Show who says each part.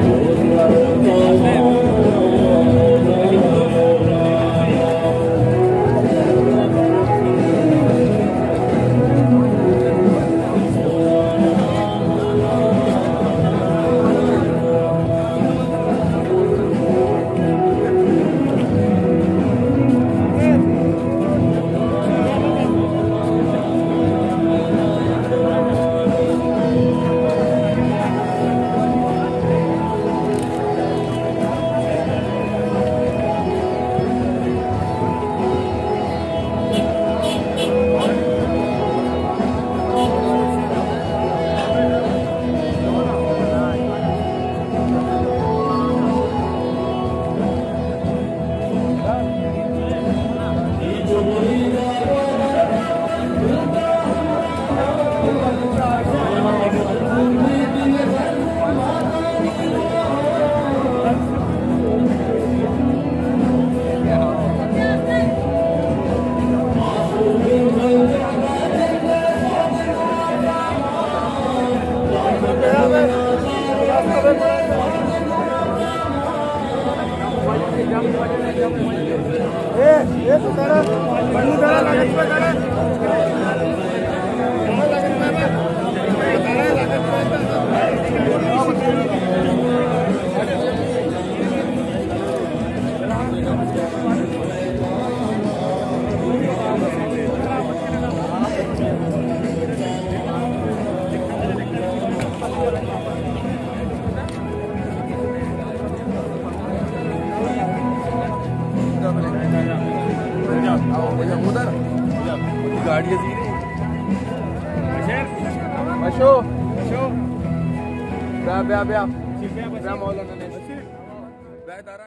Speaker 1: Amen. ए ए लागत पे करा लागत लागत सांगू गाडी येते अशो अशो ब्या ब्या ब्या। ब्या मौलाना ब्या दारा